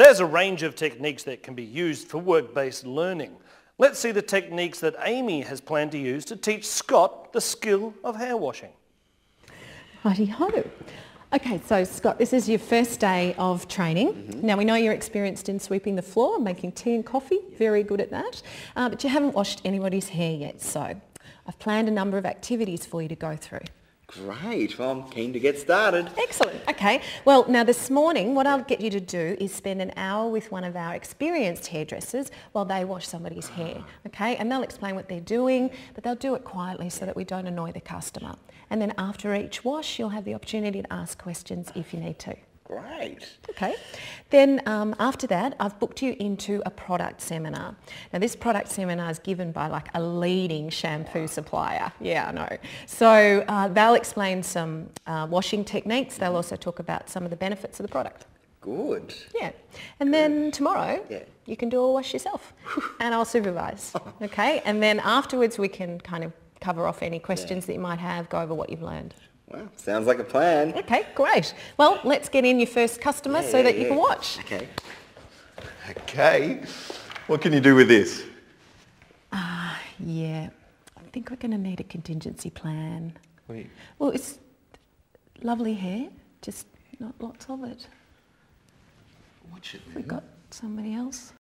There's a range of techniques that can be used for work-based learning. Let's see the techniques that Amy has planned to use to teach Scott the skill of hair washing. Righty-ho. Okay, so Scott, this is your first day of training. Mm-hmm. Now we know you're experienced in sweeping the floor, making tea and coffee, very good at that, uh, but you haven't washed anybody's hair yet, so I've planned a number of activities for you to go through. Great. Well, I'm keen to get started. Excellent. Okay. Well, now this morning, what I'll get you to do is spend an hour with one of our experienced hairdressers while they wash somebody's hair. Ah. Okay. And they'll explain what they're doing, but they'll do it quietly so that we don't annoy the customer. And then after each wash, you'll have the opportunity to ask questions if you need to. Great. Okay. Then um, after that, I've booked you into a product seminar. Now this product seminar is given by like a leading shampoo supplier. Yeah, I know. So uh, they'll explain some uh, washing techniques. They'll also talk about some of the benefits of the product. Good. Yeah. And then tomorrow, yeah. you can do a wash yourself and I'll supervise. Okay. And then afterwards we can kind of cover off any questions yeah. that you might have, go over what you've learned. Well, sounds like a plan. Okay, great. Well, let's get in your first customer yeah, so that you can watch. Okay. Okay. What can you do with this? Ah, uh, yeah. I think we're going to need a contingency plan. Wait. Well, it's lovely hair, just not lots of it. Watch it, We've got somebody else.